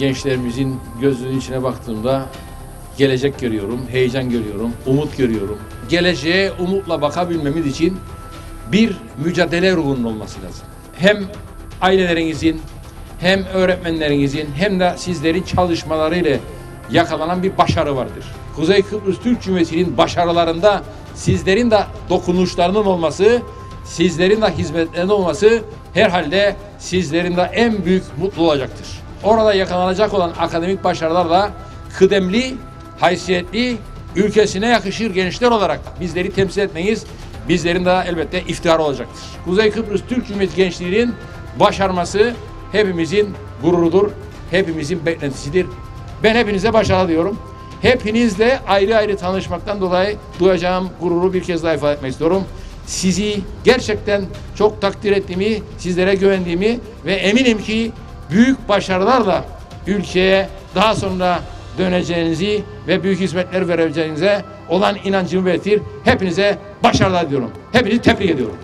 gençlerimizin gözünün içine baktığımda gelecek görüyorum, heyecan görüyorum, umut görüyorum. Geleceğe umutla bakabilmemiz için bir mücadele ruhunun olması lazım. Hem ailelerinizin, hem öğretmenlerinizin, hem de sizlerin çalışmalarıyla yakalanan bir başarı vardır. Kuzey Kıbrıs Türk Cumhuriyeti'nin başarılarında sizlerin de dokunuşlarının olması, sizlerin de hizmetlerinin olması herhalde sizlerin de en büyük mutlu olacaktır. Orada yakalanacak olan akademik başarılarla kıdemli, haysiyetli, ülkesine yakışır gençler olarak bizleri temsil etmeyiz. Bizlerin de elbette iftiharı olacaktır. Kuzey Kıbrıs Türk Cumhuriyeti gençliğinin başarması hepimizin gururudur, hepimizin beklentisidir. Ben hepinize başarılar diyorum. Hepinizle ayrı ayrı tanışmaktan dolayı duyacağım gururu bir kez daha ifade etmek istiyorum. Sizi gerçekten çok takdir ettiğimi, sizlere güvendiğimi ve eminim ki büyük başarılarla ülkeye daha sonra döneceğinizi ve büyük hizmetler vereceğinize olan inancımı belirtir. Hepinize başarılar diyorum. Hepinizi tebrik ediyorum.